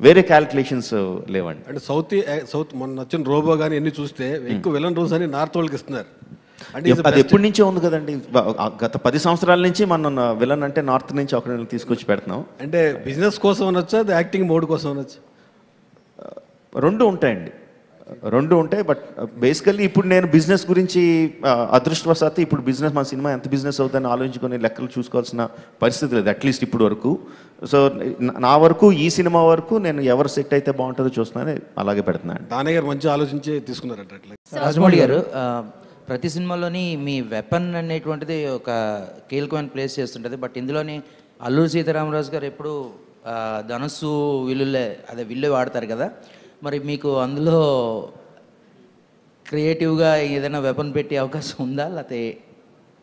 Speaker 1: వేరే క్యాలిక్యులేషన్స్ లేవండి.
Speaker 19: అంటే సౌత్ సౌత్ మొన్న వచ్చిన రోబో కానీ ఎన్ని చూస్తే ఎక్కువ విలన్ రోల్స్ అని నార్త్ వాళ్ళకి ఇస్తున్నారు. అంటే
Speaker 1: అది. ఎప్పటి నుంచే ఉంది కదండి. గత పది సంవత్సరాల నుంచి మనం విలన్ అంటే నార్త్ నుంచి ఒక తీసుకొచ్చి పెడుతున్నాం.
Speaker 19: అంటే బిజినెస్ కోసం అనొచ్చా అది యాక్టింగ్ మోడ్ కోసం అనొచ్చు?
Speaker 1: రెండు ఉంటాయండి. రెండు ఉంటాయి బట్ బేసికల్లీ ఇప్పుడు నేను బిజినెస్ గురించి ఆ, అదృష్టవశాత్తు ఇప్పుడు బిజినెస్ మా సినిమా ఎంత బిజినెస్ అవుతుందని ఆలోచించుకొని లెక్కలు చూసుకోవాల్సిన పరిస్థితి లేదు అట్లీస్ట్ ఇప్పుడు వరకు. సో నా వరకు ఈ సినిమా వరకు నేను ఎవరు సెట్ అయితే బాగుంటుందో చూస్తున్నాను అలాగే పెడుతున్నాను
Speaker 19: దానయ్య గారు మంచి ఆలోచించి తీసుకున్నారట
Speaker 17: రాజమౌళి గారు ప్రతి సినిమాలోని మీ వెపన్ అనేటువంటిది ఒక కీలకమైన ప్లేస్ చేస్తుంటుంది బట్ ఇందులోని అల్లూరి సీతారామరాజు గారు ఎప్పుడు ధనుస్సు విల్లులే అదే విల్లు వాడతారు కదా మరి మీకు అందులో క్రియేటివ్గా ఏదైనా వెపన్ పెట్టే అవకాశం ఉందా? లేకపోతే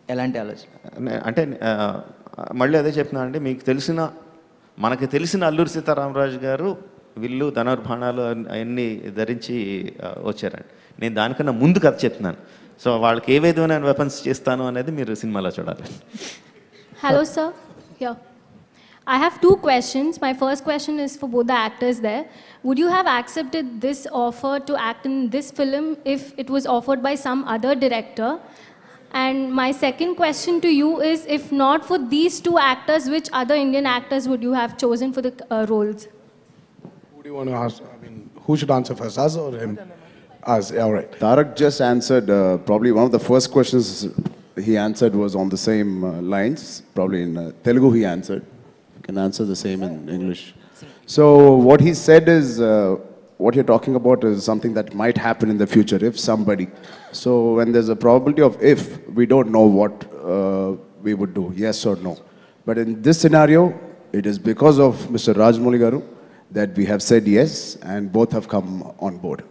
Speaker 17: ఎలాంటి ఆలోచన?
Speaker 1: అంటే మళ్ళీ అదే చెప్తున్నా అండి మీకు తెలిసిన మనకి తెలిసిన అల్లూరి సీతారామరాజు గారు విల్లు ధనుర్బాణాలు అవన్నీ ధరించి వచ్చారండి. నేను దానికన్నా ముందు కథ చెప్తున్నాను. సో వాళ్ళకి ఏ విధమైన వెపన్స్ చేస్తాను అనేది మీరు సినిమాలో చూడాలి.
Speaker 22: Hello, sir. Yeah.
Speaker 23: I have two questions. My first question is for both the actors there. Would you have accepted this offer to act in this film if it was offered by some other director? And my second question to you is if not for these two actors, which other Indian actors would you have chosen for the uh, roles?
Speaker 5: Who do you want to ask? I mean, who should answer first, us or him? Us, yeah, all right.
Speaker 11: Tarak just answered uh, probably one of the first questions he answered was on the same uh, lines. Probably in uh, Telugu he answered can answer the same in English. So what he said is, uh, what you're talking about is something that might happen in the future if somebody. So when there's a probability of if, we don't know what uh, we would do, yes or no. But in this scenario, it is because of Mr. Rajmouli Garu that we have said yes and both have come on board.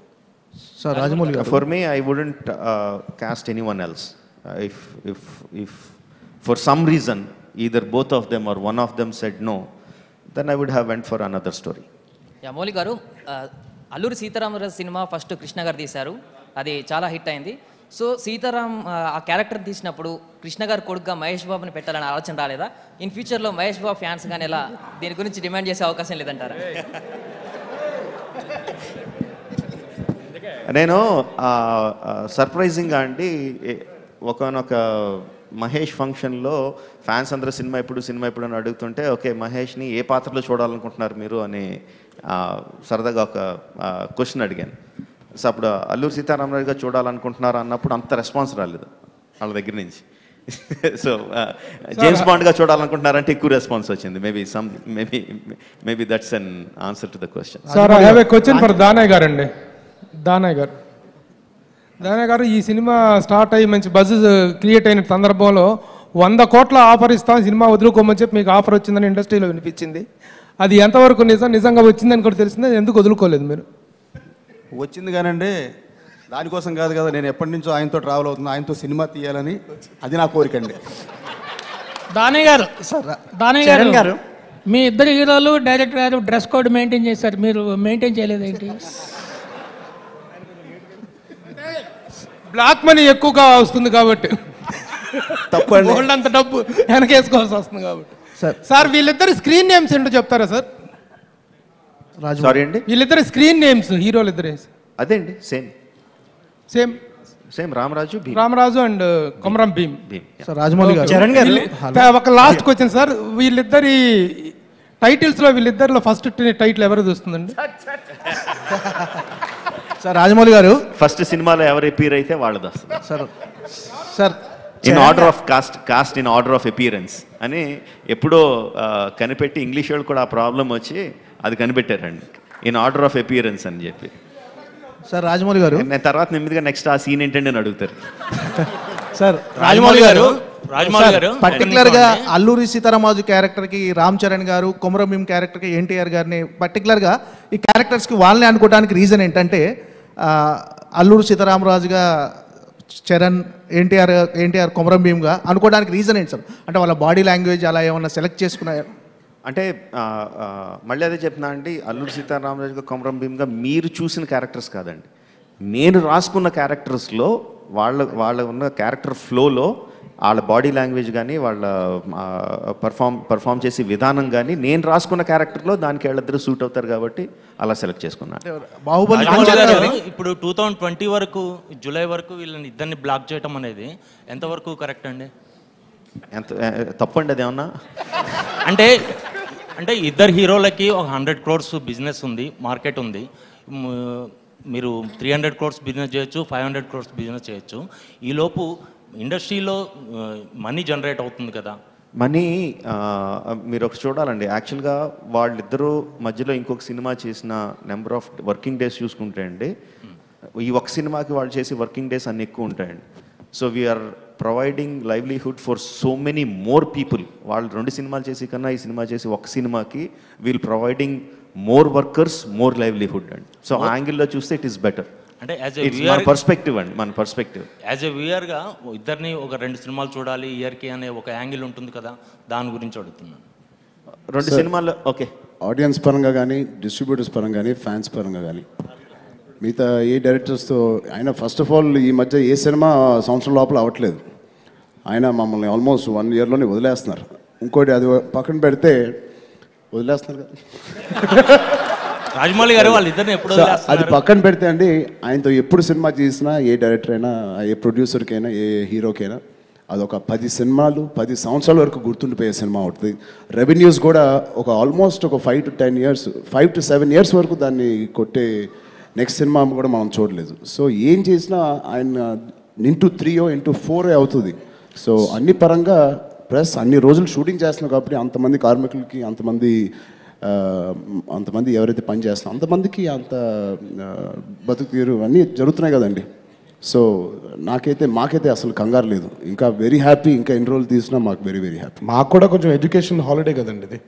Speaker 6: Sir Rajmouli Garu.
Speaker 1: For me, I wouldn't uh, cast anyone else. Uh, if, if, if for some reason either both of them or one of them said no, then I would have went for another story.
Speaker 21: యా మౌలి గారు Alluri Sitaramaraju cinema first Krishna గారు తీశారు. అది చాలా hit అయింది. So Sitaram ఆ, ఆ character తీసినప్పుడు కృష్ణ గారు కొడుకుగా మహేష్ బాబుని పెట్టాలని ఆలోచన రాలేదా? ఇన్ ఫ్యూచర్లో మహేష్ బాబు ఫ్యాన్స్ కానీ ఎలా దీని గురించి డిమాండ్ చేసే అవకాశం లేదంటారా?
Speaker 1: నేను సర్ప్రైజింగ్గా అండి ఒకనొక మహేష్ ఫంక్షన్లో ఫ్యాన్స్ అందరూ సినిమా ఎప్పుడు సినిమా ఎప్పుడు అని అడుగుతుంటే ఓకే మహేష్ని ఏ పాత్రలో చూడాలనుకుంటున్నారు మీరు అని ఆ, సరదాగా ఒక క్వశ్చన్ అడిగాను. సో అప్పుడు అల్లూరి సీతారామరాజు గారు చూడాలనుకుంటున్నారు అన్నప్పుడు అంత రెస్పాన్స్ రాలేదు వాళ్ళ దగ్గర నుంచి. సో జేమ్స్ బాండ్గా చూడాలనుకుంటున్నారంటే ఎక్కువ రెస్పాన్స్ వచ్చింది. Maybe some maybe maybe that's an answer to the question
Speaker 8: sir I have a question for Danayya గారు అండి దానయ్య గారు. దానయ్య గారు ఈ సినిమా స్టార్ట్ అయ్యి మంచి బజ్ క్రియేట్ అయిన సందర్భంలో వంద కోట్ల ఆఫర్ ఇస్తాం సినిమా వదులుకోమని చెప్పి మీకు ఆఫర్ వచ్చిందని ఇండస్ట్రీలో వినిపించింది. అది ఎంతవరకు నిజం నిజంగా వచ్చిందని కూడా తెలిసింది ఎందుకు వదులుకోలేదు మీరు?
Speaker 13: వచ్చింది కానండి దానికోసం కాదు కదా నేను ఎప్పటి నుంచో ఆయనతో ట్రావెల్ అవుతున్నా ఆయనతో సినిమా తీయాలని అది నా కోరిక అండి.
Speaker 22: దానయ్య గారు దానయ్య
Speaker 13: చరణ్
Speaker 22: గారు మీ ఇద్దరు హీరోలు డైరెక్టర్ గారు డ్రెస్ కోడ్ మెయింటైన్ చేశారు మీరు మెయింటైన్ చేయలేదేంటి?
Speaker 8: బ్లాక్ మనీ ఎక్కువగా వస్తుంది కాబట్టి.
Speaker 6: తప్పండి.
Speaker 8: గోల్డ్ అంత డబ్బు వెనకేసుకోవాల్సి వస్తుంది కాబట్టి. సార్. వీళ్ళిద్దరు స్క్రీన్ నేమ్స్ ఏంటో చెప్తారా సార్?
Speaker 1: సారీ అండి?
Speaker 8: వీళ్ళిద్దరు స్క్రీన్ నేమ్స్ హీరోలు ఇద్దరే
Speaker 1: అదే అండి same.
Speaker 8: Same.
Speaker 1: Same Ramaraju Bheem.
Speaker 8: Ramaraju and Komaram Bheem.
Speaker 1: Bheem.
Speaker 6: Sir Rajamouli గారు.
Speaker 8: చరణ్ గారు? ఒక లాస్ట్ క్వశ్చన్ సార్. వీళ్ళిద్దరి టైటిల్స్లో వీళ్ళిద్దరిలో ఫస్ట్ టైటిల్ ఎవరు చూస్తుందండి?
Speaker 6: సార్ రాజమౌళి గారు.
Speaker 1: ఫస్ట్ సినిమాలో ఎవరు ఎపీర్ అయితే వాళ్ళది వస్తుంది.
Speaker 6: Sir sir
Speaker 1: in order of cast cast in order of appearance అని ఎప్పుడో కనిపెట్టి ఇంగ్లీష్ వాళ్ళు కూడా ఆ ప్రాబ్లం వచ్చి అది కనిపెట్టారండి. ఇన్ ఆర్డర్ ఆఫ్ అపియరెన్స్ అని చెప్పి.
Speaker 6: సార్ రాజమౌళి గారు.
Speaker 1: నేను తర్వాత నెమ్మదిగా నెక్స్ట్ ఆ సీన్ ఏంటండి అని అడుగుతారు.
Speaker 6: సార్
Speaker 24: రాజమౌళి గారు, రాజమౌళి గారు,
Speaker 6: పర్టికులర్గా అల్లూరి సీతారామరాజు క్యారెక్టర్కి రామ్ చరణ్ గారు కొమరం క్యారెక్టర్కి ఎన్టీఆర్ గారిని పర్టికులర్గా ఈ క్యారెక్టర్స్కి వాళ్ళని అనుకోవడానికి రీజన్ ఏంటంటే అల్లూరు సీతారామరాజుగా చరణ్ ఎన్టీఆర్ ఎన్టీఆర్ కొమరం భీమ్గా అనుకోవడానికి రీజన్ ఏంటి సార్? అంటే వాళ్ళ బాడీ లాంగ్వేజ్ అలా ఏమన్నా సెలెక్ట్ చేసుకున్నారు
Speaker 1: అంటే మళ్ళీ అదే చెప్తున్నా అండి అల్లూరు సీతారామరాజుగా కొమరం భీమ్గా మీరు చూసిన క్యారెక్టర్స్ కాదండి. నేను రాసుకున్న క్యారెక్టర్స్లో వాళ్ళ వాళ్ళ ఉన్న క్యారెక్టర్ ఫ్లోలో వాళ్ళ బాడీ లాంగ్వేజ్ కానీ వాళ్ళ పర్ఫామ్ పర్ఫామ్ చేసే విధానం కానీ నేను రాసుకున్న క్యారెక్టర్లో దానికి వాళ్ళిద్దరు సూట్ అవుతారు కాబట్టి అలా సెలెక్ట్ చేసుకున్నాను
Speaker 6: బాహుబలి
Speaker 24: ఇప్పుడు టూ థౌజండ్ ట్వంటీ వరకు జూలై వరకు వీళ్ళని ఇద్దరిని బ్లాక్ చేయటం అనేది ఎంతవరకు కరెక్ట్ అండి?
Speaker 1: ఎంత తప్పండి అదేమన్నా
Speaker 24: అంటే అంటే ఇద్దరు హీరోలకి ఒక హండ్రెడ్ క్రోర్స్ బిజినెస్ ఉంది మార్కెట్ ఉంది. మీరు త్రీ హండ్రెడ్ క్రోర్స్ బిజినెస్ చేయొచ్చు ఫైవ్ హండ్రెడ్ క్రోర్స్ బిజినెస్ చేయొచ్చు. ఈలోపు ఇండస్ట్రీలో మనీ జనరేట్ అవుతుంది కదా.
Speaker 1: మనీ మీరు ఒకటి చూడాలండి. యాక్చువల్గా వాళ్ళిద్దరూ మధ్యలో ఇంకొక సినిమా చేసిన నెంబర్ ఆఫ్ వర్కింగ్ డేస్ చూసుకుంటే అండి ఈ ఒక సినిమాకి వాళ్ళు చేసి వర్కింగ్ డేస్ అన్ని ఎక్కువ ఉంటాయండి so we're providing livelihood for so many more people వాళ్ళు రెండు సినిమాలు చేసి కన్నా ఈ సినిమా చేసి ఒక సినిమాకి we'll providing more workers more livelihood అండి. సో ఆ యాంగిల్లో చూస్తే ఇట్ ఈస్ బెటర్
Speaker 24: అంటే యాజ్ ఎ
Speaker 1: మన పర్స్పెక్టివ్ అండి మన పర్స్పెక్టివ్
Speaker 24: యాజ్ ఎ వ్యూయర్గా ఇద్దరిని ఒక రెండు సినిమాలు చూడాలి ఇయర్కి అనే ఒక యాంగిల్ ఉంటుంది కదా దాని గురించి అడుగుతున్నాను.
Speaker 1: రెండు సినిమాలు ఓకే.
Speaker 11: ఆడియన్స్ పరంగా కానీ డిస్ట్రిబ్యూటర్స్ పరంగా కానీ ఫ్యాన్స్ పరంగా కానీ మిగతా ఏ డైరెక్టర్స్తో ఆయన ఫస్ట్ ఆఫ్ ఆల్ ఈ మధ్య ఏ సినిమా సంవత్సరం లోపల అవ్వట్లేదు ఆయన మమ్మల్ని ఆల్మోస్ట్ వన్ ఇయర్లోనే వదిలేస్తున్నారు. ఇంకోటి అది పక్కన పెడితే వదిలేస్తున్నారు కదా.
Speaker 24: రాజమౌళి గారు వాళ్ళిద్దరిని ఎప్పుడు
Speaker 11: అది? పక్కన పెడితే అండి ఆయనతో ఎప్పుడు సినిమా చేసినా ఏ డైరెక్టర్ అయినా ఏ ప్రొడ్యూసర్కైనా ఏ హీరోకైనా అదొక పది సినిమాలు పది సంవత్సరాల వరకు గుర్తుండిపోయే సినిమా అవుతుంది రెవెన్యూస్ కూడా ఒక ఆల్మోస్ట్ ఒక five to ten years five to seven years వరకు దాన్ని కొట్టే నెక్స్ట్ సినిమా కూడా మనం చూడలేదు. సో ఏం చేసినా ఆయన ఇంటూ త్రీయో ఇంటూ ఫోర్ అవుతుంది. సో అన్ని పరంగా ప్లస్ అన్ని రోజులు షూటింగ్ చేస్తున్నాం కాబట్టి అంతమంది కార్మికులకి అంతమంది అంతమంది ఎవరైతే పని చేస్తున్నారో అంతమందికి అంత బతుకుతీరు బతుకు తీరు అన్నీ జరుగుతున్నాయి కదండి. సో నాకైతే మాకైతే అసలు కంగారు లేదు. ఇంకా వెరీ హ్యాపీ ఇంకా ఎన్ని రోజులు తీసినా మాకు వెరీ వెరీ హ్యాపీ
Speaker 5: మాకు కూడా కొంచెం ఎడ్యుకేషన్ హాలిడే కదండి ఇది.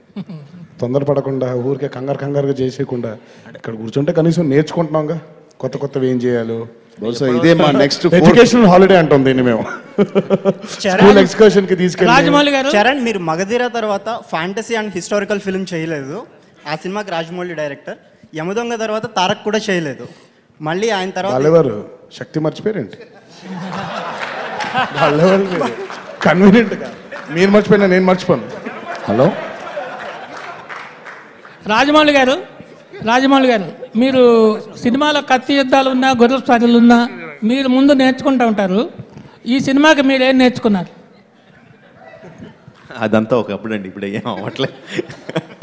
Speaker 5: తొందరపడకుండా ఊరికే కంగారు కంగారుగా చేసేయకుండా ఇక్కడ కూర్చుంటే కనీసం నేర్చుకుంటున్నాంగా. కొత్త కొత్తవి ఏం చేయాలో.
Speaker 11: బహుశా ఇదే మా next fourth-
Speaker 5: ఎడ్యుకేషన్ హాలిడే అంటాం దీన్ని మేము. స్కూల్ ఎక్స్కర్షన్కి తీసుకెళ్ళి
Speaker 25: చరణ్ మీరు మగధీర తర్వాత ఫ్యాంటసీ అండ్ హిస్టారికల్ ఫిల్మ్ చేయలేదు. ఆ సినిమాకి రాజమౌళి డైరెక్టర్ యమదొంగ తర్వాత తారక్ కూడా చేయలేదు. మళ్ళీ ఆయన తర్వాత
Speaker 5: వాళ్ళెవరు? శక్తి మర్చిపోయారేంటి? వాళ్ళెవరు? కన్వీనియంట్గా మీరు మర్చిపోయినా నేను మర్చిపోను. హలో?
Speaker 22: రాజమౌళి గారు రాజమౌళి గారు మీరు సినిమాలో కత్తి యుద్ధాలు ఉన్నా గొర్రెల స్టార్లు ఉన్నా మీరు ముందు నేర్చుకుంటూ ఉంటారు. ఈ సినిమాకి మీరు ఏం నేర్చుకున్నారు?
Speaker 1: అదంతా ఒకప్పుడు అండి ఇప్పుడు ఏం అవ్వట్లేదు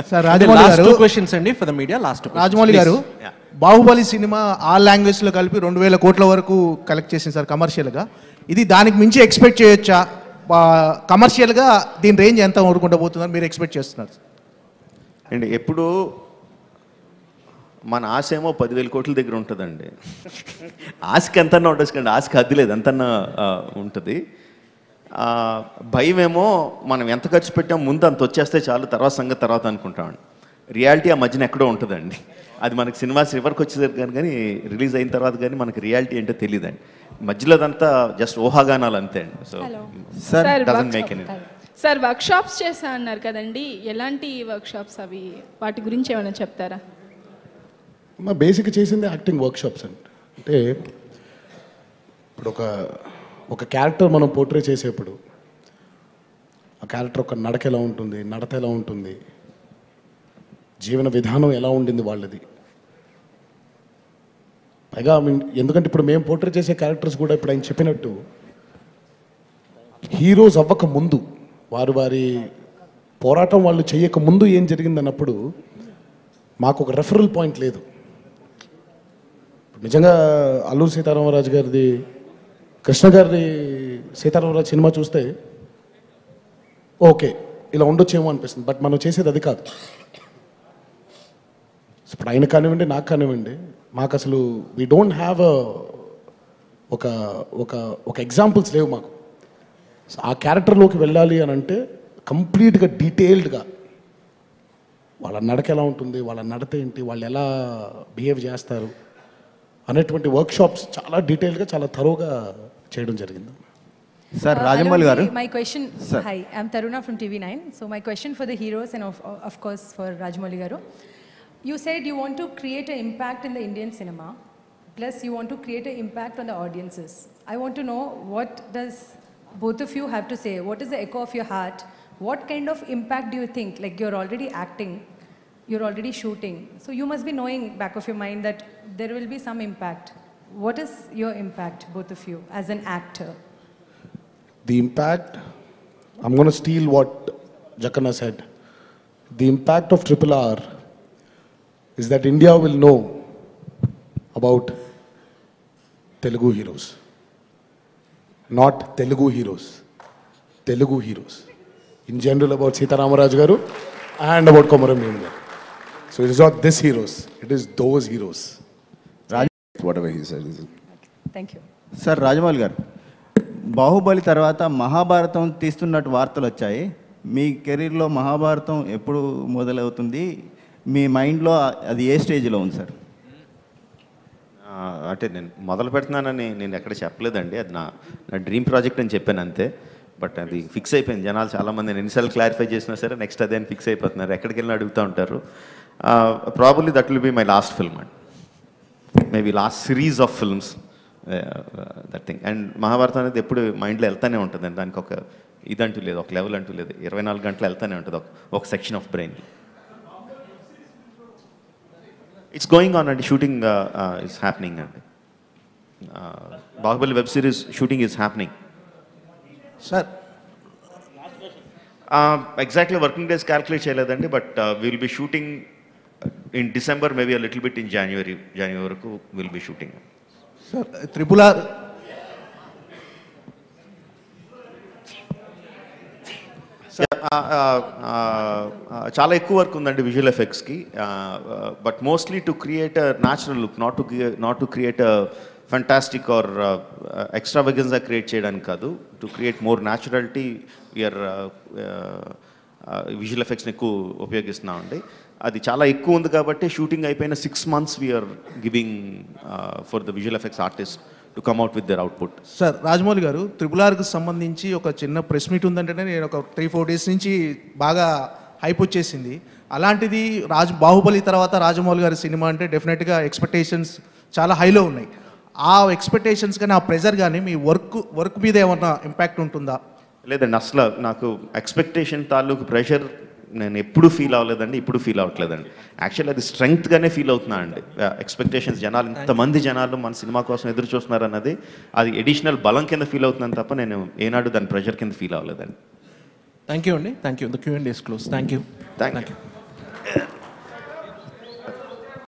Speaker 6: సార్ రాజమౌళి గారు
Speaker 26: అండి media. Last two questions,
Speaker 6: Rajamouli గారు. బాహుబలి సినిమా ఆ లాంగ్వేజ్లో కలిపి రెండు వేల కోట్ల వరకు కలెక్ట్ చేసింది సార్ కమర్షియల్గా. ఇది దానికి మించి ఎక్స్పెక్ట్ చేయొచ్చా? కమర్షియల్గా దీని రేంజ్ ఎంత ఊరుకుంటా పోతుందని మీరు ఎక్స్పెక్ట్ చేస్తున్నారు?
Speaker 1: అండి ఎప్పుడు మన ఆశ ఏమో పదివేల కోట్ల దగ్గర ఉంటుందండి. ఆశకి ఎంతన్నా ఉండొచ్చు ఆశకి హద్దు లేదు ఎంతన్నా ఉంటుంది. ఆ, భయం ఏమో మనం ఎంత ఖర్చు పెట్టాం ముందు అంత వచ్చేస్తే చాలు తర్వాత సంగతి తర్వాత అనుకుంటామండి. రియాలిటీ ఆ మధ్యన ఎక్కడో ఉంటుందండి. అది మనకి సినిమా చివరికి వచ్చేసరికి కానీ కానీ రిలీజ్ అయిన తర్వాత కానీ మనకి రియాలిటీ ఏంటో తెలియదండి మధ్యలో అదంతా జస్ట్ ఊహాగానాలు అంతే అండి. So
Speaker 27: sir
Speaker 1: doesn't make any
Speaker 27: sir workshops చేశా అన్నారు కదండి. ఎలాంటి వర్క్షాప్స్ అవి? వాటి గురించి ఏమైనా చెప్తారా?
Speaker 5: మా బేసిక్ చేసింది యాక్టింగ్ వర్క్షాప్స్ అండి. అంటే ఇప్పుడు ఒక ఒక క్యారెక్టర్ మనం పోర్ట్రే చేసేప్పుడు ఆ క్యారెక్టర్ ఒక నడక ఎలా ఉంటుంది నడత ఎలా ఉంటుంది జీవన విధానం ఎలా ఉండింది వాళ్ళది. పైగా ఎందుకంటే ఇప్పుడు మేము పోర్ట్రే చేసే క్యారెక్టర్స్ కూడా ఇప్పుడు ఆయన చెప్పినట్టు హీరోస్ అవ్వక ముందు వారు వారి పోరాటం వాళ్ళు చేయక ముందు ఏం జరిగిందన్నప్పుడు మాకు ఒక రెఫరల్ పాయింట్ లేదు. నిజంగా అల్లూరు సీతారామరాజు గారిది కృష్ణ గారిది సీతారామరాజు సినిమా చూస్తే ఓకే ఇలా ఉండొచ్చేమో అనిపిస్తుంది బట్ మనం చేసేది అది కాదు. ఇప్పుడు ఆయన కానివ్వండి నాకు కానివ్వండి మాకు అసలు వీ డోంట్ హ్యావ్ ఒక ఒక ఒక ఎగ్జాంపుల్స్ లేవు మాకు. ఆ క్యారెక్టర్లోకి వెళ్ళాలి అని అంటే కంప్లీట్గా డీటెయిల్డ్గా వాళ్ళ నడక ఎలా ఉంటుంది వాళ్ళ నడత ఏంటి వాళ్ళు ఎలా బిహేవ్ చేస్తారు అనేటువంటి వర్క్షాప్స్ చాలా డీటెయిల్గా చాలా తరోగా చేయడం జరిగింది
Speaker 25: సార్
Speaker 28: Uh,
Speaker 25: రాజమౌళి గారు
Speaker 28: My question,
Speaker 25: Sir.
Speaker 28: hi, I'm Taruna from TV9. So my question for the heroes and of, of course for Rajmouli Garu. You said you want to create an impact in the Indian cinema, plus you want to create an impact on the audiences. I want to know what does both of you have to say? What is the echo of your heart? What kind of impact do you think? Like you're already acting, you're already shooting. So you must be knowing back of your mind that there will be some impact. What is your impact, both of you, as an actor?
Speaker 5: The impact, I'm going to steal what Jakana said. The impact of Triple R is that India will know about Telugu heroes. Not Telugu heroes, Telugu heroes. In general, about Sita Ramaraj Garu and about Komaram Neem. So it is not this heroes, it is those heroes.
Speaker 11: Whatever he said.
Speaker 28: Thank you.
Speaker 25: Sir Rajamouli గారు బాహుబలి తర్వాత మహాభారతం తీస్తున్నట్టు వార్తలు వచ్చాయి. మీ కెరీర్లో మహాభారతం ఎప్పుడు మొదలవుతుంది? మీ మైండ్లో అది ఏ స్టేజ్లో ఉంది సార్
Speaker 1: అంటే నేను మొదలు పెడుతున్నానని నేను ఎక్కడ చెప్పలేదండి. అది నా నా డ్రీమ్ ప్రాజెక్ట్ అని చెప్పాను అంతే. బట్ అది ఫిక్స్ అయిపోయింది. జనాలు చాలామంది నేను ఎన్నిసార్లు క్లారిఫై చేసినా సరే నెక్స్ట్ అదే అని ఫిక్స్ అయిపోతున్నారు. ఎక్కడికి వెళ్ళినా అడుగుతూ ఉంటారు. Probably that will be my last film అండి maybe last series of films that thing and Mahabharatam అనేది ఎప్పుడు మైండ్లో వెళ్తానే ఉంటుందండి దానికి ఒక ఇదంటూ లేదు ఒక లెవెల్ అంటూ లేదు. ఇరవై నాలుగు గంటలు వెళ్తానే ఉంటుంది ఒక ఒక section of brain it's going on అండి షూటింగ్ ఇస్ హ్యాపెనింగ్ అండి Baahubali web series shooting is happening
Speaker 6: sir
Speaker 1: exactly working days calculate చేయలేదండి but will be shooting in December maybe a little bit in January January వరకు will be shooting
Speaker 6: sir triple R
Speaker 1: చాలా ఎక్కువ work ఉందండి visual ఎఫెక్ట్స్కి but mostly to create a natural look not to not to create a fantastic or extra వెగన్స్గా create చేయడానికి కాదు. To create more naturality we're visual ఎఫెక్ట్స్ని ఎక్కువ ఉపయోగిస్తున్నామండి. అది చాలా ఎక్కువ ఉంది కాబట్టి షూటింగ్ అయిపోయిన six months we're giving for the visual effects artist to come out with their output
Speaker 6: sir Rajamouli గారు త్రిపుల్ ఆర్కి సంబంధించి ఒక చిన్న ప్రెస్ మీట్ ఉందంటేనే నేను ఒక త్రీ ఫోర్ డేస్ నుంచి బాగా హైప్ వచ్చేసింది. అలాంటిది రాజ్ బాహుబలి తర్వాత రాజమౌళి గారి సినిమా అంటే డెఫినెట్గా ఎక్స్పెక్టేషన్స్ చాలా హైలో ఉన్నాయి. ఆ ఎక్స్పెక్టేషన్స్ కానీ ఆ ప్రెజర్ కానీ మీ వర్క్ వర్క్ మీద ఏమన్నా ఇంపాక్ట్ ఉంటుందా?
Speaker 1: లేదండి అసలు నాకు ఎక్స్పెక్టేషన్ తాలూకు ప్రెషర్ నేను ఎప్పుడు ఫీల్ అవ్వలేదండి ఇప్పుడు ఫీల్ అవ్వట్లేదండి. యాక్చువల్లీ అది స్ట్రెంగ్త్గానే ఫీల్ అవుతున్నా అండి. ఎక్స్పెక్టేషన్స్ జనాలు ఇంతమంది జనాలు మన సినిమా కోసం ఎదురు చూస్తున్నారు అన్నది అది ఎడిషనల్ బలం కింద ఫీల్ అవుతున్నాను తప్ప నేను ఏనాడు దాని ప్రెషర్ కింద ఫీల్ అవ్వలేదండి.
Speaker 26: థ్యాంక్ యూ అండి. Thank you the Q and is close thank you
Speaker 1: thank you